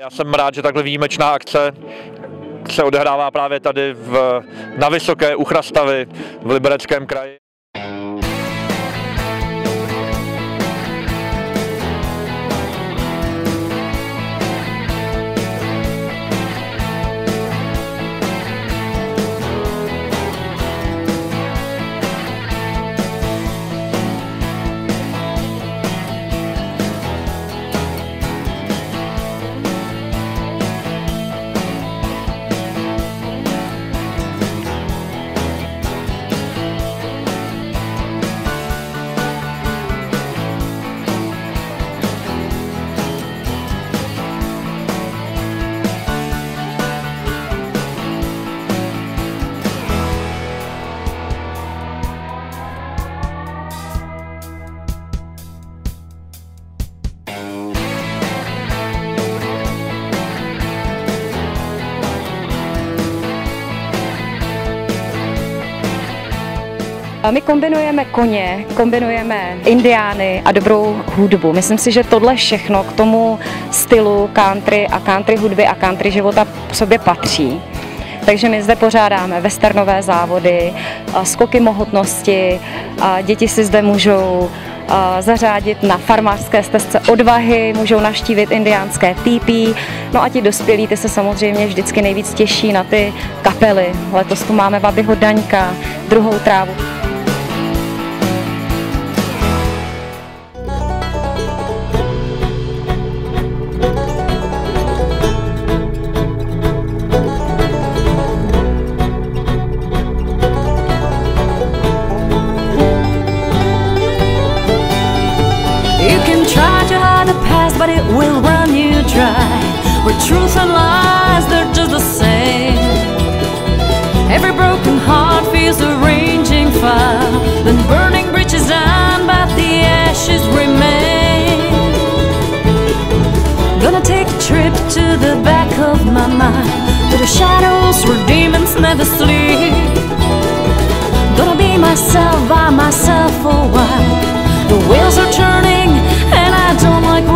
Já jsem rád, že takhle výjimečná akce se odehrává právě tady v, na Vysoké u Chrastavy v Libereckém kraji. My kombinujeme koně, kombinujeme indiány a dobrou hudbu. Myslím si, že tohle všechno k tomu stylu country a country hudby a country života sobě patří. Takže my zde pořádáme westernové závody, skoky mohutnosti, děti si zde můžou zařádit na farmářské stezce odvahy, můžou navštívit indiánské týpí, no a ti dospělí ty se samozřejmě vždycky nejvíc těší na ty kapely. Letos tu máme Babiho Daňka, druhou trávu. But it will run you dry. Where truth and lies, they're just the same. Every broken heart feels a raging fire. Then burning bridges down, but the ashes remain. Gonna take a trip to the back of my mind, to the shadows where demons never sleep. Gonna be myself by myself for a while. The wheels are turning.